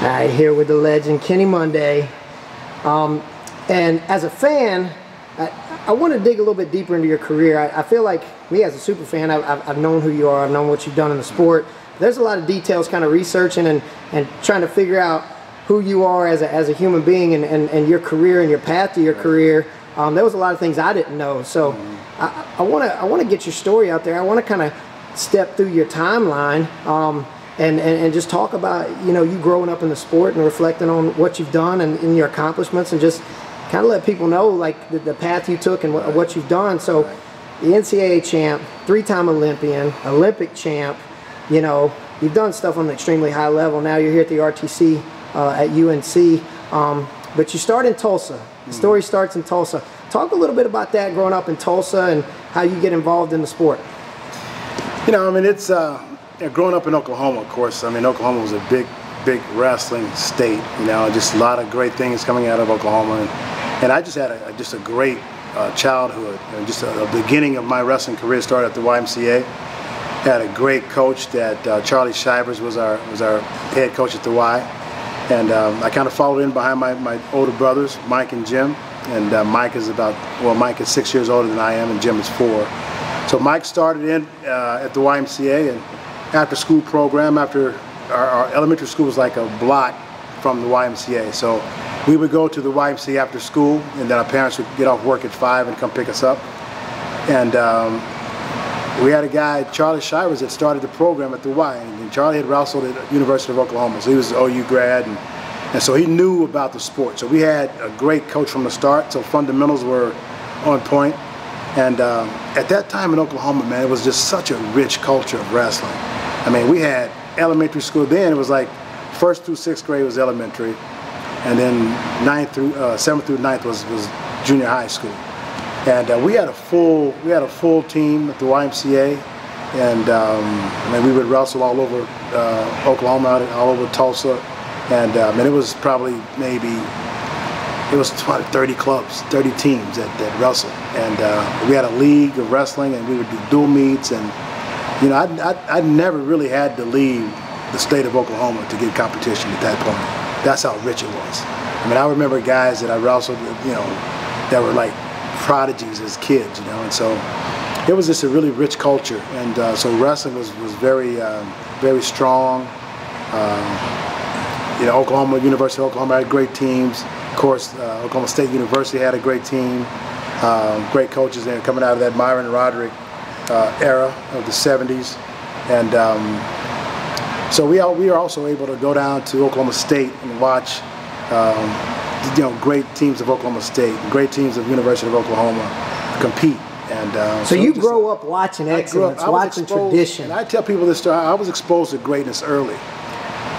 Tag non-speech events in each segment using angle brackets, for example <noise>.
Right, here with the legend, Kenny Monday. Um, and as a fan, I, I want to dig a little bit deeper into your career. I, I feel like me as a super fan, I, I've, I've known who you are, I've known what you've done in the sport. There's a lot of details kind of researching and, and trying to figure out who you are as a, as a human being and, and, and your career and your path to your career. Um, there was a lot of things I didn't know. So I want to I want to get your story out there. I want to kind of step through your timeline. Um, and, and, and just talk about you know you growing up in the sport and reflecting on what you've done and, and your accomplishments and just kind of let people know like the, the path you took and what, what you've done. So the ncaa champ three-time olympian olympic champ you know you've done stuff on an extremely high level. Now you're here at the rtc uh, at unc um, but you start in tulsa. The story starts in tulsa. Talk a little bit about that growing up in tulsa and how you get involved in the sport. You know i mean it's uh growing up in Oklahoma, of course, I mean, Oklahoma was a big, big wrestling state. You know, just a lot of great things coming out of Oklahoma, and, and I just had a, just a great uh, childhood. Just a, beginning of my wrestling career started at the YMCA. Had a great coach that uh, Charlie Shivers was our was our head coach at the Y, and um, I kind of followed in behind my, my older brothers, Mike and Jim. And uh, Mike is about well, Mike is six years older than I am, and Jim is four. So Mike started in uh, at the YMCA and after school program after our, our, elementary school was like a block from the YMCA. So we would go to the YMCA after school and then our parents would get off work at five and come pick us up. And um, we had a guy, Charlie Shivers, that started the program at the Y. And Charlie had wrestled at University of Oklahoma. So he was an OU grad. And, and so he knew about the sport. So we had a great coach from the start. So fundamentals were on point. And um, at that time in Oklahoma, man, it was just such a rich culture of wrestling. I mean, we had elementary school then. It was like first through sixth grade was elementary, and then ninth through uh, seventh through ninth was was junior high school. And uh, we had a full we had a full team at the YMCA, and um, I mean we would wrestle all over uh, Oklahoma, all over Tulsa, and um, and it was probably maybe it was 20, 30 clubs, 30 teams that, that wrestled. And uh, we had a league of wrestling, and we would do dual meets. And, you know, I, I, I, never really had to leave the state of Oklahoma to get competition at that point. That's how rich it was. I mean, I remember guys that I wrestled, you know, that were like prodigies as kids, you know, and so it was just a really rich culture. And uh, so wrestling was, was very, um, very strong. Um, you know, Oklahoma, University of Oklahoma had great teams Of course, uh, Oklahoma State University had a great team, um, great coaches there coming out of that Myron Roderick uh, era of the 70s. And um, so we are, we are also able to go down to Oklahoma State and watch um, you know, great teams of Oklahoma State, great teams of University of Oklahoma compete. And, uh, so, so, you grow up watching excellence, up, watching exposed, tradition. And I tell people this story. I was exposed to greatness early.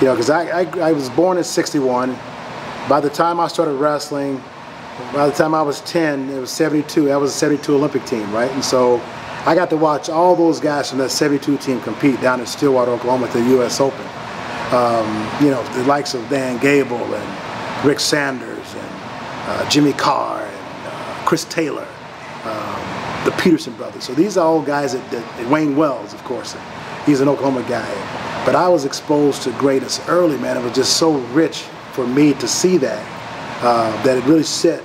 You know, because I, I, I was born in 61. By the time I started wrestling, by the time I was 10, it was 72. That was a 72 Olympic team, right? And so I got to watch all those guys from that 72 team compete down in Stillwater, Oklahoma at the U.S. Open. Um, you know, the likes of Dan Gable and Rick Sanders and uh, Jimmy Carr and uh, Chris Taylor, um, the Peterson brothers. So these are all guys that, that Wayne Wells, of course, he's an Oklahoma guy. But I was exposed to greatness early, man. It was just so rich for me to see that, uh, that it really set,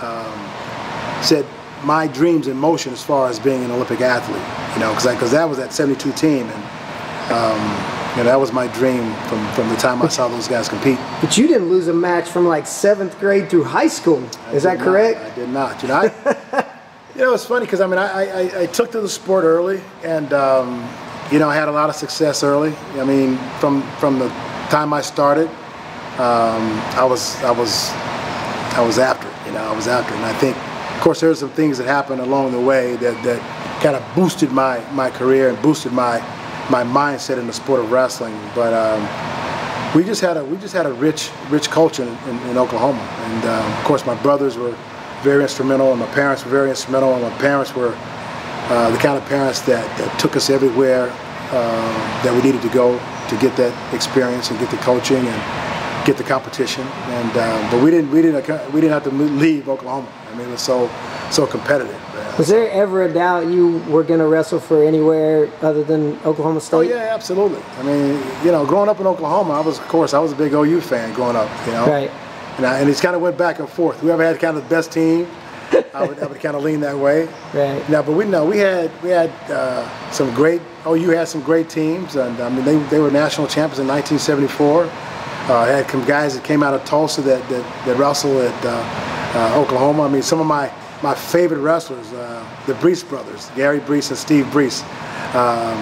um, set my dreams in motion as far as being an Olympic athlete, you know, because that was that 72 team. And, um, you know, that was my dream from, from the time I saw those guys compete. But you didn't lose a match from like seventh grade through high school. Is that not, correct? I did not. You know, I, <laughs> you know, it's funny because I mean, I, I, I, took to the sport early, and um, you know, I had a lot of success early. I mean, from from the time I started, um, I was I was I was after it. You know, I was after it. And I think, of course, there's some things that happened along the way that, that kind of boosted my my career and boosted my my mindset in the sport of wrestling. But um, we just had a we just had a rich rich culture in, in, in Oklahoma, and um, of course, my brothers were very instrumental, and my parents were very instrumental, and my parents were uh, the kind of parents that, that took us everywhere uh, that we needed to go to get that experience and get the coaching and get the competition. And um, but we didn't we didn't we didn't have to leave Oklahoma. I mean, it was so so competitive. Uh, Was there ever a doubt you were going to wrestle for anywhere other than Oklahoma State? Oh yeah, absolutely. I mean, you know, growing up in Oklahoma, I was, of course, I was a big OU fan growing up. You know, Right. And, I, and it's kind of went back and forth. Whoever had kind of the best team, I would, I would kind of lean that way. <laughs> Right. Now, but we know we had we had uh, some great. OU had some great teams, and I mean they, they were national champions in 1974. Uh, had some guys that came out of Tulsa that that, that wrestled at uh, uh, Oklahoma. I mean, some of my my favorite wrestlers, uh, the Brees brothers, Gary Brees and Steve Brees, um,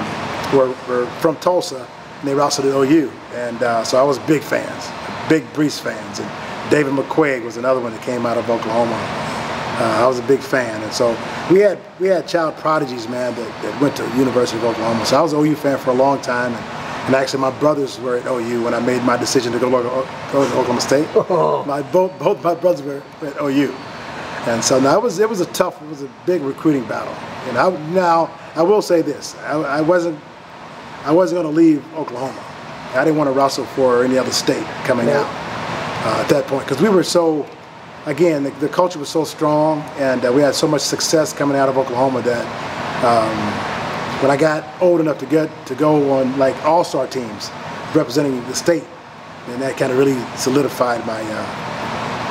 were, were from Tulsa, and they wrestled at OU, and uh, so I was big fans, big Brees fans, and David McQuaig was another one that came out of Oklahoma. Uh, I was a big fan, and so we had we had child prodigies, man, that, that went to University of Oklahoma. So I was an OU fan for a long time, and, and actually my brothers were at OU when I made my decision to go to, go to Oklahoma State. <laughs> My both both my brothers were at OU, and so now it was it was a tough, it was a big recruiting battle. And I now I will say this, I, I wasn't I wasn't going to leave Oklahoma. I didn't want to wrestle for any other state coming Right. out uh, at that point because we were so again the, the culture was so strong and uh, we had so much success coming out of oklahoma that um, when i got old enough to get to go on like all-star teams representing the state and that kind of really solidified my uh,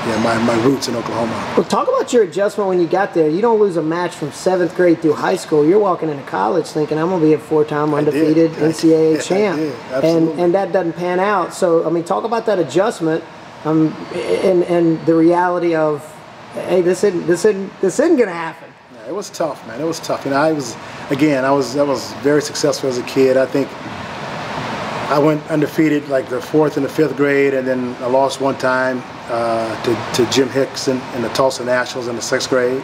yeah, my, my roots in oklahoma Well, talk about your adjustment when you got there. You don't lose a match from seventh grade through high school. You're walking into college thinking I'm going to be a four-time undefeated I did. NCAA <laughs> I champ, did. and and that doesn't pan out. So I mean, talk about that adjustment, um, and and the reality of, hey, this isn't this isn't this isn't going to happen. Yeah, it was tough, man. It was tough. You know, I was again, I was I was very successful as a kid. I think I went undefeated like the fourth and the fifth grade, and then I lost one time uh, to, to Jim Hickson in the Tulsa Nationals in the sixth grade.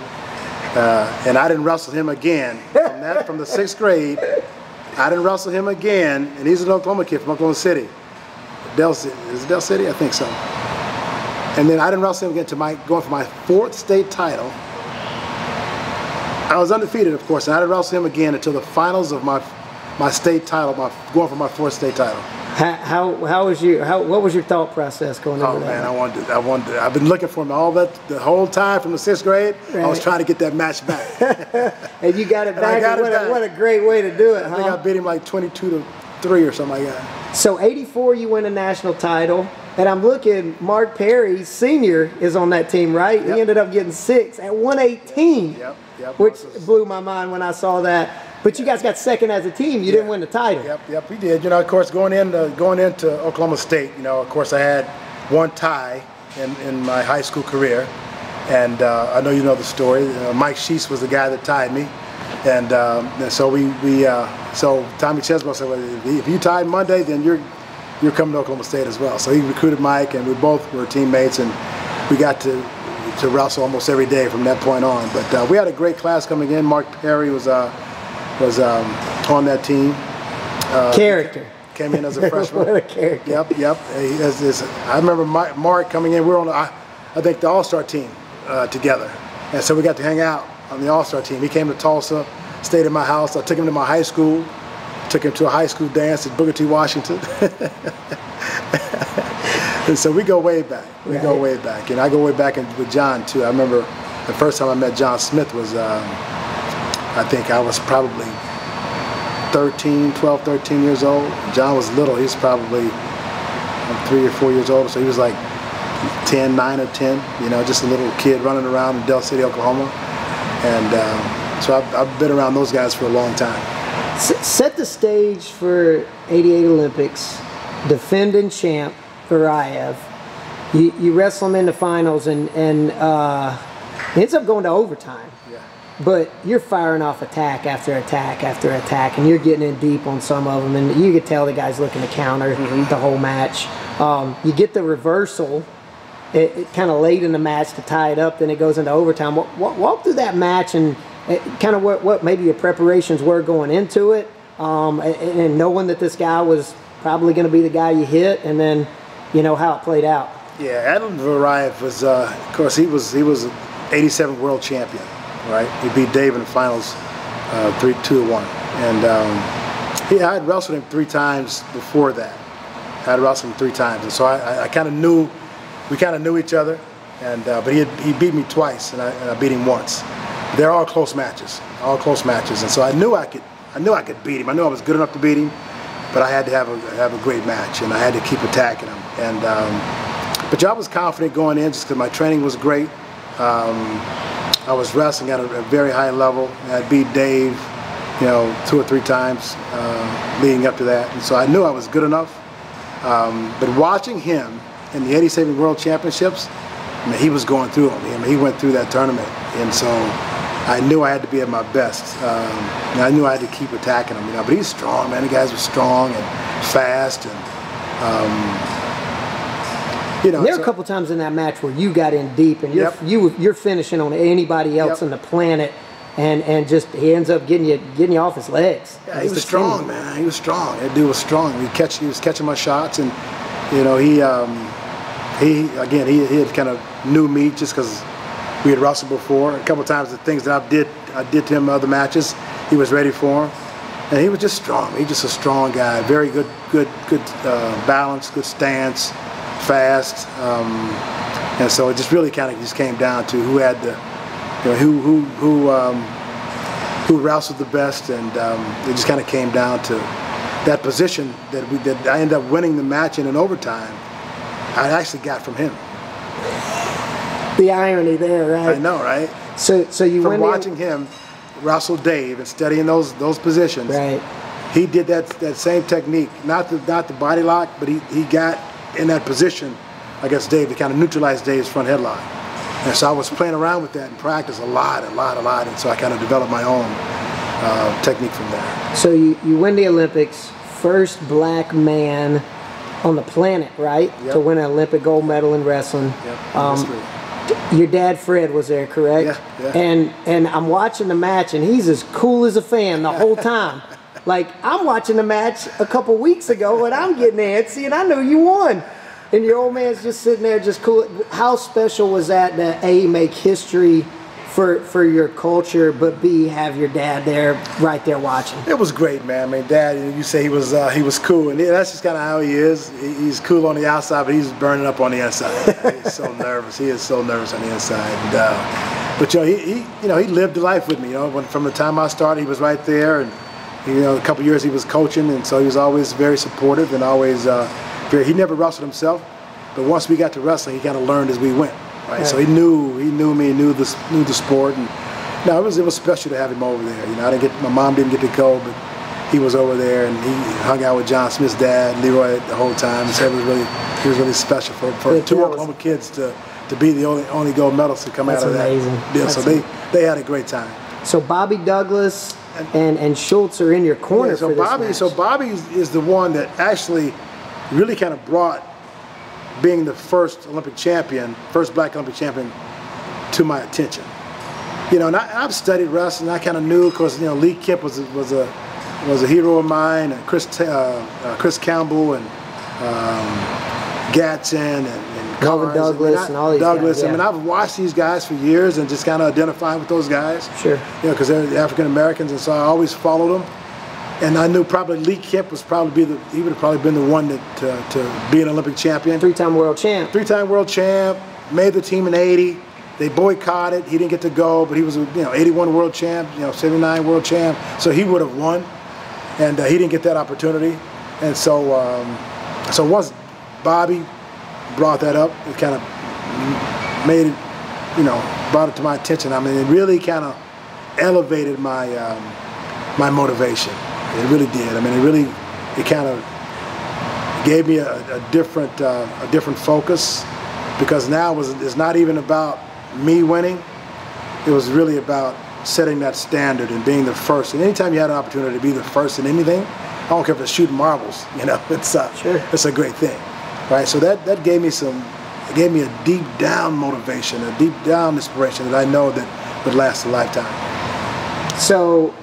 Uh, and I didn't wrestle him again from that from the sixth grade. I didn't wrestle him again, and he's an Oklahoma kid from Oklahoma City. Del City, is it Del City? I think so. And then I didn't wrestle him again to my going for my fourth state title. I was undefeated, of course, and I didn't wrestle him again until the finals of my my state title, my going for my fourth state title. How how, how was you? How what was your thought process going into Oh that? man, I wanted, I wanted. I've been looking for him all that the whole time from the sixth grade. I was trying to get that match back. <laughs> and you got it And I back. got it what, back. A, what a great way to do it, I think I beat him like 22 to three or something like that. So 84, you win a national title, and I'm looking. Mark Perry Senior is on that team, right? Yep. He ended up getting six at 118, Yep, yep. which was- blew my mind when I saw that. But you guys got second as a team. You didn't win the title. Yep, yep, we did. You know, of course, going into going into Oklahoma State, you know, of course, I had one tie in, in my high school career, and uh, I know you know the story. Uh, Mike Sheets was the guy that tied me, and, um, and so we we uh, so Tommy Chesbro said, well, if you- if you tied Monday, then you're you're coming to Oklahoma State as well. So he recruited Mike, and we both were teammates, and we got to to wrestle almost every day from that point on. But uh, we had a great class coming in. Mark Perry was uh, was um, on that team. Character. Came in as a <laughs> freshman. what a character. Yep, yep. He is- is- I remember Mike, Mark coming in. We were on, the, I, I think, the All Star team uh, together, and so we got to hang out on the All Star team. He came to Tulsa, stayed at my house. I took him to my high school, took him to a high school dance at Booker T. Washington. <laughs> and so we go way back. We go way back, and I go way back in, with John too. I remember the first time I met John Smith was, um, I think I was probably 13, 12, 13 years old. John was little. He was probably three or four years old. So he was like 10, 9 or 10, you know, just a little kid running around in Del City, Oklahoma. And um, so I've, I've been around those guys for a long time. S- set the stage for 88 Olympics, defending champ Varayev. You, you wrestle him in the finals and, and uh, ends up going to overtime. Yeah. But you're firing off attack after attack after attack, and you're getting in deep on some of them, and you could tell the guy's looking to counter the whole match. Um, you get the reversal, it, it kind of late in the match to tie it up, then it goes into overtime. Walk, walk, walk through that match and kind of what, what maybe your preparations were going into it, um, and, and knowing that this guy was probably going to be the guy you hit, and then you know how it played out. Yeah, Adlan Varayev was, uh, of course, he was he was 87 world champion, right? He beat Dave in the finals, uh, three, two to one, and um, he I had wrestled him three times before that. I had wrestled him three times, and so I, I, I kind of knew, we kind of knew each other, and uh, but he had, he beat me twice, and I, and I beat him once, they're all close matches, all close matches, and so I knew I could, I knew I could beat him. I knew I was good enough to beat him, but I had to have a have a great match, and I had to keep attacking him. And um, but I was confident going in just because my training was great. Um, I was wrestling at a, a, very high level. I beat Dave, you know, two or three times uh, leading up to that, and so I knew I was good enough. Um, but watching him in the 87 World Championships, I mean, he was going through them. I mean, he went through that tournament, and so I knew I had to be at my best. Um, and I knew I had to keep attacking him. You know, but he's strong, man. The guys were strong and fast, and um, you know. There were a couple times in that match where you got in deep, and you're yep. you you're finishing on anybody else yep. on the planet. And, and just he ends up getting you getting you off his legs. Yeah, he was strong, man. He was strong. That dude was strong. He catch he was catching my shots, and you know he um, he again he, he had kind of knew me just because we had wrestled before. A couple times the things that I did I did to him in other matches, he was ready for him. And he was just strong. He's just a strong guy. Very good, good, good uh, balance, good stance, fast. Um, and so it just really kind of just came down to who had the, you know, who who who um, who wrestled the best, and um, it just kind of came down to that position that we that I ended up winning the match in an overtime. I actually got from him the irony there, right? I know, right? So, so you from watching in, him wrestle Dave and studying those those positions. Right. He did that that same technique, not the not the body lock, but he, he got in that position against Dave to kind of neutralize Dave's front headlock. And so I was playing around with that in practice a lot, a lot, a lot, and so I kind of developed my own uh, technique from there. So you, you win the Olympics, first black man on the planet, right, yep. to win an Olympic gold medal in wrestling. Yep. Um, your dad Fred was there, correct? Yeah, yeah. And and I'm watching the match, and he's as cool as a fan the whole time. <laughs> like I'm watching the match a couple weeks ago, and I'm getting antsy, and I know you won. And your old man's just sitting there, just cool. How special was that to a make history for for your culture, but B have your dad there right there watching. It was great, man. I mean, dad, you say he was uh, he was cool, and that's just kind of how he is. He's cool on the outside, but he's burning up on the inside. <laughs> he's so nervous. He is so nervous on the inside. And, uh, but you know, he, he, you know he lived the life with me. You know, when, from the time I started, he was right there, and you know, a couple years he was coaching, and so he was always very supportive and always uh, very. He never wrestled himself, but once we got to wrestling, he kind of learned as we went. Right? So he knew he knew me, knew the knew the sport, and no, it was it was special to have him over there. You know, I didn't get my mom didn't get to go, but he was over there and he hung out with John Smith's dad, Leroy, the whole time. So it was really he was really special for, for yeah, two Oklahoma kids to to be the only only gold medalists to come out of amazing. that deal. so they they had a great time. So Bobby Douglas and and Schultz are in your corner yeah, so Bobby, match. So Bobby is the one that actually really kind of brought being the first Olympic champion, first black Olympic champion, to my attention. You know, and I, have studied wrestling. I kind of knew because you know Lee Kemp was was a was a hero of mine, and Chris uh, uh, Chris Campbell and um, Gadsden and, and Melvin Douglas I mean, I, and all these Douglas. Guys, yeah. I mean, I've watched these guys for years and just kind of identified with those guys. Sure. You know, because they're African Americans, and so I always followed them and I knew probably Lee Kemp was probably be the he would have probably been the one that to, to be an Olympic champion. Three-time world champ. Three-time world champ. Made the team in '80. They boycotted. He didn't get to go, but he was a you know 81 world champ, you know 79 world champ. So he would have won, and uh, he didn't get that opportunity. And so um, so once Bobby brought that up, it kind of made it, you know, brought it to my attention. I mean, it really kind of elevated my um, my motivation. It really did. I mean, it really, it kind of gave me a, a different, uh, a different focus because now it was, it's not even about me winning. It was really about setting that standard and being the first. And anytime you had an opportunity to be the first in anything, I don't care if it's shooting marbles, you know, <laughs> it's, uh, sure. it's a great thing, right? So that, that gave me some, it gave me a deep down motivation, a deep down inspiration that I know that would last a lifetime. So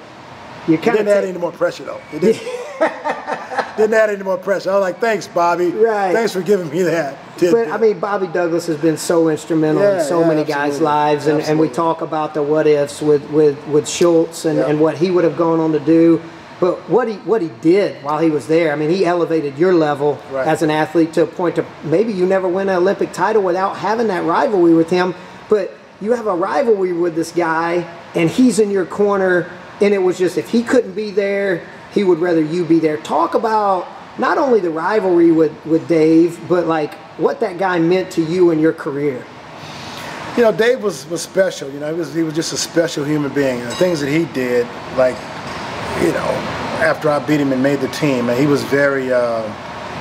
you kind of didn't add any more pressure though. It didn't, <laughs> didn't add any more pressure. I was like, thanks, Bobby. Right. Thanks for giving me that. Did, but I mean, Bobby Douglas has been so instrumental yeah, in so yeah, many absolutely. guys' lives, and, and we talk about the what ifs with with with Schultz and, and what he would have gone on to do. But what he what he did while he was there, I mean, he elevated your level right. as an athlete to a point to maybe you never win an Olympic title without having that rivalry with him. But you have a rivalry with this guy, and he's in your corner, and it was just if he couldn't be there, he would rather you be there. Talk about not only the rivalry with with Dave, but like what that guy meant to you in your career. You know, Dave was, was special. You know, he was he was just a special human being. The things that he did, like, you know, after I beat him and made the team, and he was very, uh,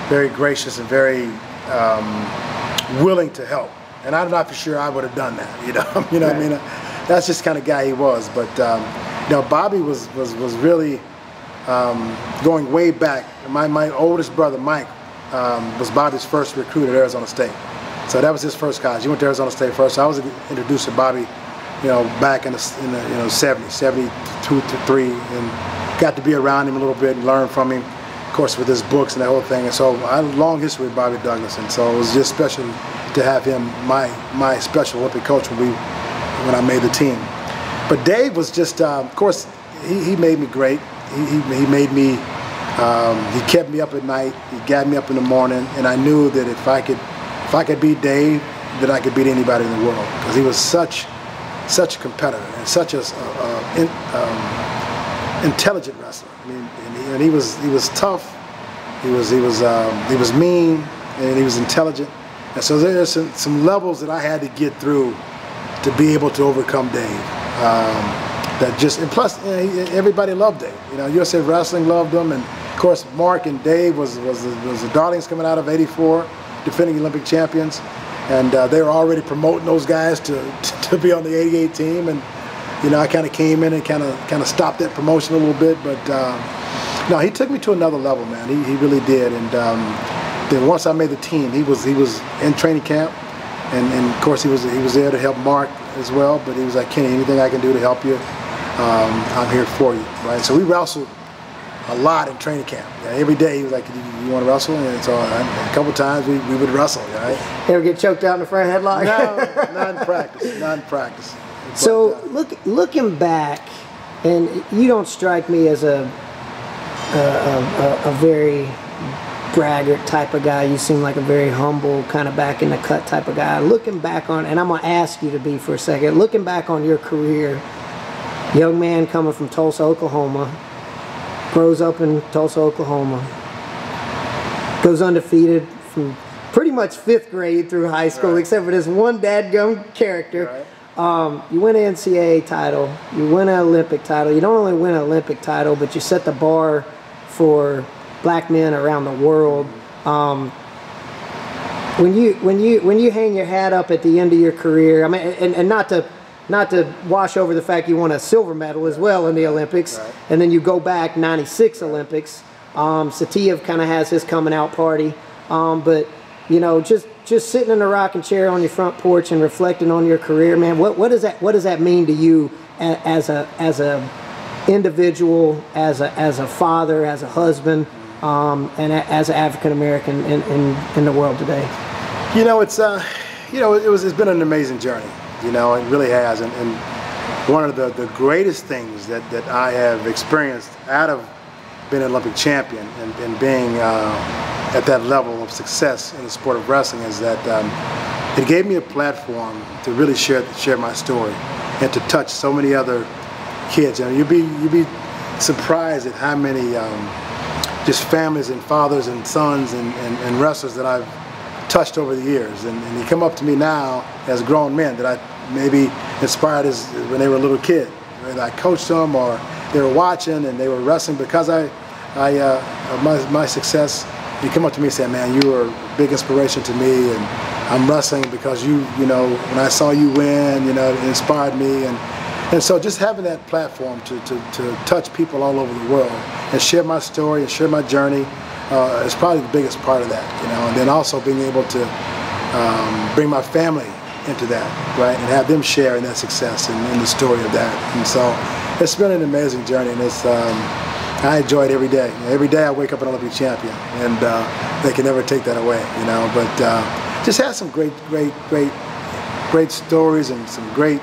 very gracious and very um, willing to help. And I'm not for sure I would have done that. <laughs> You know, <laughs> you know right. what I mean? That's just kind of guy he was. But um, you know, Bobby was was was really um, going way back. My my oldest brother Mike um, was Bobby's first recruit at Arizona State. So that was his first college. He went to Arizona State first. So I was introduced to Bobby, you know, back in the, in the you know 70, 72 to 3, and got to be around him a little bit and learn from him, of course, with his books and that whole thing. And so I had a long history with Bobby Douglas, and so it was just special to have him my my special Olympic coach when we when I made the team. But Dave was just, uh, of course, he, he made me great. He, he, he made me, um, he kept me up at night. He got me up in the morning, and I knew that if I could if I could beat Dave, then I could beat anybody in the world because he was such such a competitor and such a in, um, intelligent wrestler. I mean, and he, and he, was he was tough. He was he was um, he was mean and he was intelligent. And so there's some, some levels that I had to get through to be able to overcome Dave. Um, that just and plus you know, everybody loved Dave. You know, USA Wrestling loved him, and of course Mark and Dave was was was the darlings coming out of '84 defending Olympic champions, and uh, they were already promoting those guys to, <laughs> to be on the 88 team. And you know, I kind of came in and kind of kind of stopped that promotion a little bit. But uh, no, he took me to another level, man. He, he really did. And um, then once I made the team, he was he was in training camp, and, and of course he was he was there to help Mark as well. But he was like, Kenny, anything I can do to help you, um, I'm here for you, right? So we wrestled a lot in training camp. Yeah, every day he was like, "You, you want to wrestle?" And so uh, a couple times we, we would wrestle. Right? You ever get choked out in the front headlock? No, <laughs> not in practice. Not in practice. So but, uh, look, looking back, and you don't strike me as a a, a, a very braggart type of guy. You seem like a very humble, kind of back in the cut type of guy. Looking back on, and I'm gonna ask you to be for a second. Looking back on your career, young man coming from Tulsa, Oklahoma, grows up in Tulsa, Oklahoma, goes undefeated from pretty much fifth grade through high school, right. except for this one dadgum character. Right. Um, you win an NCAA title, you win an Olympic title. You don't only win an Olympic title, but you set the bar for black men around the world. Um, when you when you when you hang your hat up at the end of your career, I mean, and, and not to not to wash over the fact you won a silver medal as well in the Olympics, right. and then you go back 96 Olympics. Um, Saitiev kind of has his coming out party, um, but you know, just just sitting in a rocking chair on your front porch and reflecting on your career, man. What what does that what does that mean to you as a as a individual, as a as a father, as a husband, um, and as an African American in, in in the world today? You know, it's uh, you know, it was it's been an amazing journey. You know, it really has. And, and one of the, the greatest things that, that I have experienced out of being an Olympic champion and, and being uh, at that level of success in the sport of wrestling is that um, it gave me a platform to really share share my story and to touch so many other kids. You know, you'd be you'd be surprised at how many um, just families and fathers and sons and, and, and wrestlers that I've touched over the years. And, and, they come up to me now as grown men that I maybe inspired as when they were a little kid. Whether I coached them or they were watching and they were wrestling because I, I uh, my, my success. They come up to me and say, "Man, you were a big inspiration to me, and I'm wrestling because you, you know, when I saw you win, you know, it inspired me." And and so just having that platform to, to, to touch people all over the world and share my story and share my journey uh, is probably the biggest part of that, you know. And then also being able to um, bring my family into that, right, and have them share in that success and in the story of that. And so it's been an amazing journey, and it's um, I enjoy it every day. Every day I wake up an Olympic champion, and uh, they can never take that away, you know. But uh, just had some great, great, great, great stories and some great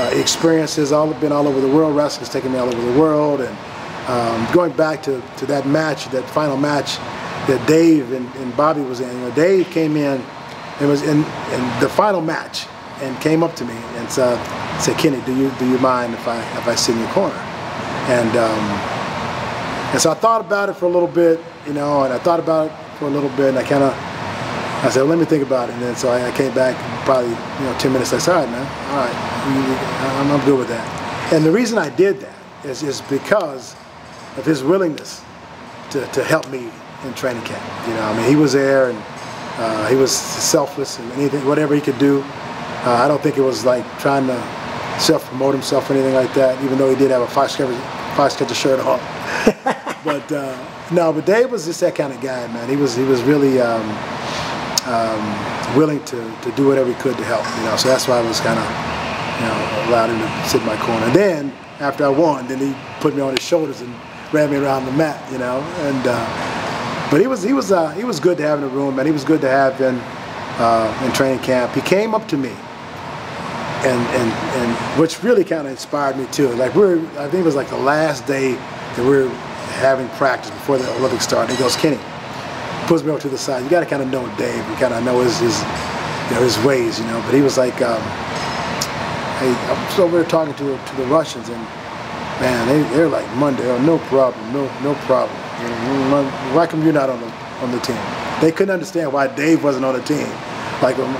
uh, experiences. All been all over the world. Wrestling's taken me all over the world, and um, going back to, to that match, that final match that Dave and, and Bobby was in. You know, Dave came in and was in, in the final match. and came up to me and said, said Kenny, do you do you mind if I if I sit in your corner? And um, and so I thought about it for a little bit, you know, and I thought about it for a little bit, and I kind of I said, well, let me think about it. And then so I, I, came back probably, you know, 10 minutes. I said, all right, man, all right, I'm, I'm good with that. And the reason I did that is, is because of his willingness to, to help me in training camp. You know, I mean, he was there and uh, he was selfless and anything, whatever he could do. Uh, I don't think it was like trying to self-promote himself or anything like that, even though he did have a Foxcatcher shirt on. <laughs> but uh, no, but Dave was just that kind of guy, man. He was he was really um, um, willing to, to do whatever he could to help. You know, so that's why I was kind of you know allowed him to sit in my corner. And then after I won, then he put me on his shoulders and ran me around the mat. You know, and uh, but he was he was uh, he was good to have in the room, and he was good to have in uh, in training camp. He came up to me. And, and, and which really kind of inspired me too. Like we're, I think it was like the last day that we were having practice before the Olympics started. He goes, Kenny, pulls me over to the side. You got to kind of know Dave. You kind of know his, his, you know, his ways, you know. But he was like, um, hey, I was over there talking to to the Russians, and man, they they're like Monday, oh, no problem, no no problem. Why come you're not on the on the team? They couldn't understand why Dave wasn't on the team. Like um,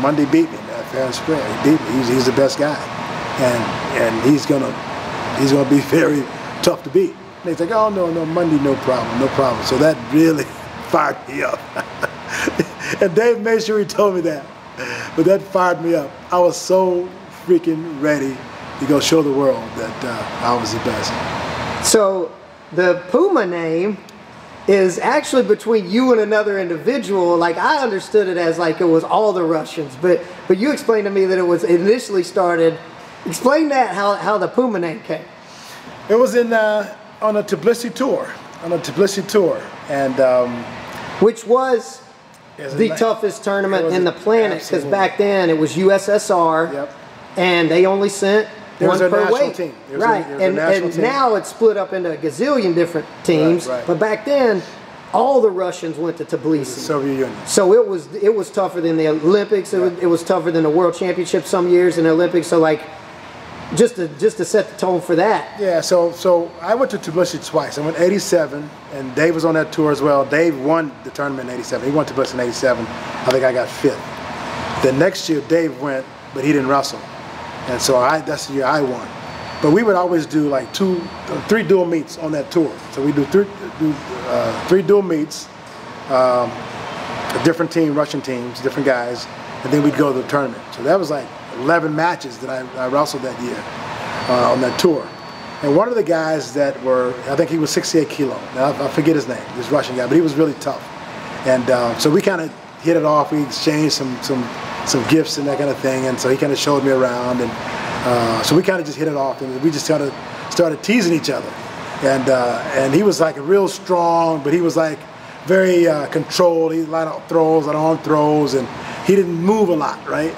Monday beat me, man, fair and square. He beat me. He's, he's the best guy, and and he's gonna he's gonna be <laughs> very tough to beat. And he's like, oh no no Monday, no problem, no problem. So that really <laughs> fired me up. <laughs> and Dave made sure he told me that. But that fired me up. I was so freaking ready to go show the world that uh, I was the best. So the Puma name is actually between you and another individual. Like I understood it as like it was all the Russians, but but you explained to me that it was initially started. Explain that how how the Puma name came. It was in uh, on a Tbilisi tour, on a Tbilisi tour, and um, which was the toughest tournament in the planet because back then it was USSR, yep. and they only sent there one per weight. Team. Right, a, and, and team. now it's split up into a gazillion different teams. Right, right. But back then, all the Russians went to Tbilisi. Soviet Union. So it was it was tougher than the Olympics. It, yeah. was, it was tougher than the World Championship some years in the Olympics. So like just to just to set the tone for that. Yeah, so so I went to Tbilisi twice. I went 87, and Dave was on that tour as well. Dave won the tournament in 87. He went to Tbilisi in 87. I think I got fifth. The next year, Dave went, but he didn't wrestle, and so I that's the year I won. But we would always do like two, three dual meets on that tour. So we do three, do, uh, three dual meets, um, a different team, Russian teams, different guys, and then we'd go to the tournament. So that was like 11 matches that I, I wrestled that year uh, on that tour. And one of the guys that were, I think he was 68 kilo. I, I forget his name, this Russian guy, but he was really tough. And uh, so we kind of hit it off. We exchanged some some some gifts and that kind of thing. And so he kind of showed me around, and uh, so we kind of just hit it off, and we just kind of started teasing each other. And uh, and he was like a real strong, but he was like very uh, controlled. He had a lot of throws, a lot of arm throws, and he didn't move a lot, right?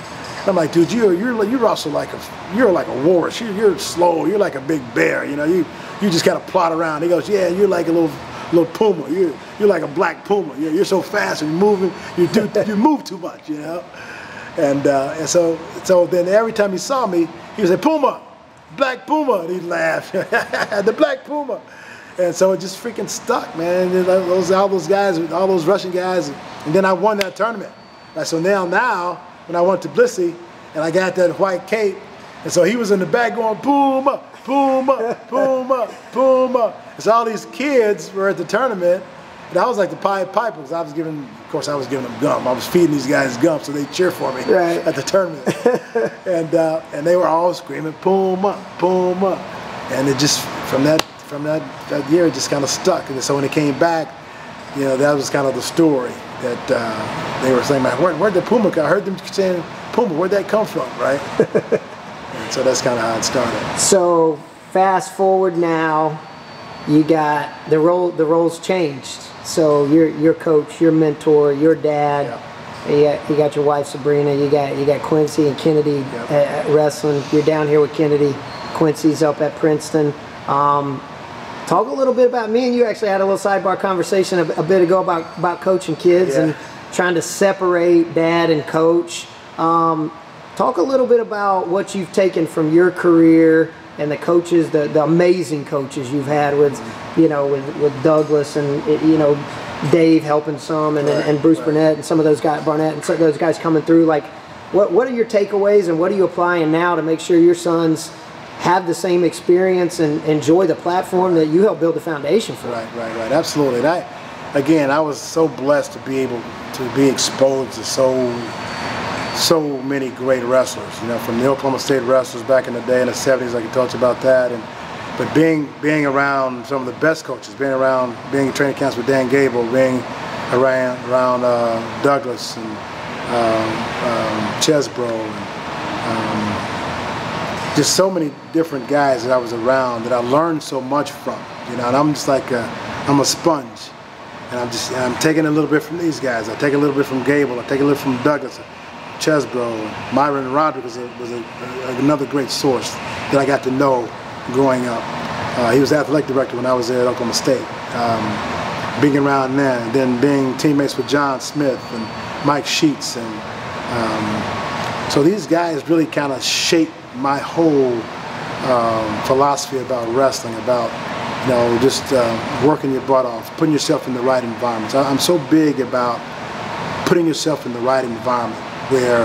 I'm like, dude, you're you're you're also like a you're like a walrus. You're, you're slow. You're like a big bear. You know, you you just kind of plot around. He goes, yeah, you're like a little little puma. You're you're like a black puma. You're, you're so fast and you're moving. You do you move too much. You know, and uh, and so so then every time he saw me, he would say, Puma, black puma, and he'd laugh, <laughs> the black puma. And so it just freaking stuck, man. And those all those guys, all those Russian guys, and then I won that tournament. So now now when I went to Tbilisi and I got that white cape. And so he was in the back going, Puma, Puma, Puma, Puma. So all these kids were at the tournament. And I was like the Pied Piper because I was giving, of course, I was giving them gum. I was feeding these guys gum so they cheer for me right. at the tournament. <laughs> and uh, and they were all screaming, Puma, Puma. And it just, from that from that, that year, it just kind of stuck. And so when it came back, you know, that was kind of the story that uh, they were saying, where, where'd the Puma come? I heard them saying, Puma, where'd that come from, right? <laughs> and so that's kind of how it started. So fast forward now, you got the role. The roles changed. So your your coach, your mentor, your dad. Yeah. You got, you got your wife Sabrina. You got you got Quincy and Kennedy yep. at, at wrestling. You're down here with Kennedy. Quincy's up at Princeton. Um, talk a little bit about me and you actually had a little sidebar conversation a, a bit ago about, about coaching kids yeah. and trying to separate dad and coach. Um, Talk a little bit about what you've taken from your career and the coaches, the, the amazing coaches you've had with, you know, with, with Douglas and, you know, Dave helping some and, right, and Bruce right. Burnett and some of those guys, Burnett and some of those guys coming through. Like, what, what are your takeaways and what are you applying now to make sure your sons have the same experience and enjoy the platform that you helped build the foundation for? Right, right, right. Absolutely. And I, again, I was so blessed to be able to be exposed to so so many great wrestlers. You know, from the Oklahoma State wrestlers back in the day in the 70s, like you talked about that, and but being being around some of the best coaches, being around being in training camps with Dan Gable, being around around uh, Douglas and um, um, Chesbro, and um, just so many different guys that I was around that I learned so much from. You know, and I'm just like a, I'm a sponge, and I'm just I'm taking a little bit from these guys. I take a little bit from Gable. I take a little from Douglas. Chesbro, Myron Roderick was, a, was a, another great source that I got to know growing up. Uh, he was athletic director when I was there at Oklahoma State. Um, being around then, then being teammates with John Smith and Mike Sheets, and um, so these guys really kind of shaped my whole um, philosophy about wrestling, about you know just uh, working your butt off, putting yourself in the right environments. I, I'm so big about putting yourself in the right environment where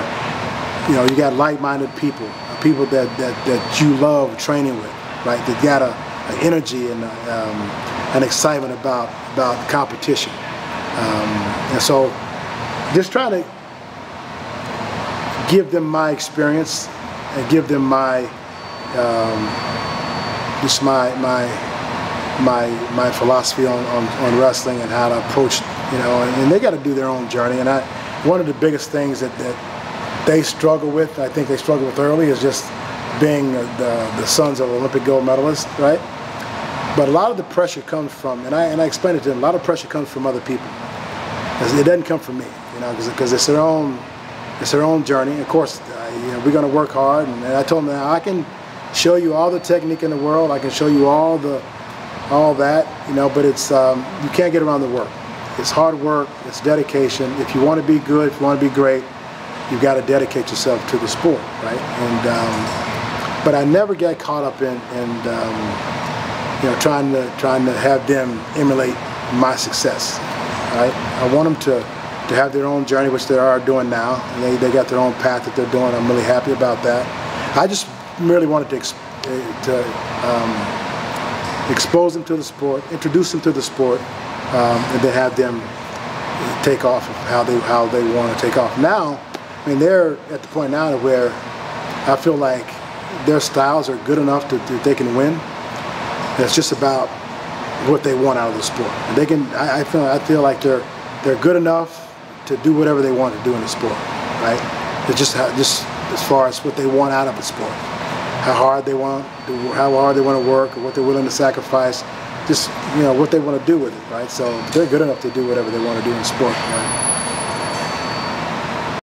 you know you got like-minded people, people that, that, that you love training with, right? That got a, a energy and a, um, an excitement about about competition, um, and so just trying to give them my experience and give them my um, just my my my my philosophy on, on, on, wrestling and how to approach you know and, and they got to do their own journey and I one of the biggest things that, that they struggle with, I think they struggle with early, is just being the, the sons of Olympic gold medalists, right? But a lot of the pressure comes from, and I, and I explained it to them, a lot of pressure comes from other people. It doesn't come from me, you know, because it's their own, it's their own journey. Of course, uh, you know, we're going to work hard, and, and I told them I can show you all the technique in the world, I can show you all the, all that, you know, but it's um, you can't get around the work. It's hard work, it's dedication. If you want to be good, if you want to be great, you've got to dedicate yourself to the sport, right? And um, but I never get caught up in, in um, you know trying to trying to have them emulate my success, right? I want them to to have their own journey, which they are doing now. And they, they got their own path that they're doing. I'm really happy about that. I just merely wanted to, to um, expose them to the sport, introduce them to the sport, um, and then have them take off how they how they want to take off. Now, I mean, they're at the point now where I feel like their styles are good enough to, that they can win. it's just about what they want out of the sport. They can. I, I, feel I feel like they're they're good enough to do whatever they want to do in the sport, right? It's just how, just as far as what they want out of the sport, how hard they want, how hard they want to work, or what they're willing to sacrifice just you know what they want to do with it, right? So they're good enough to do whatever they want to do in sport, right?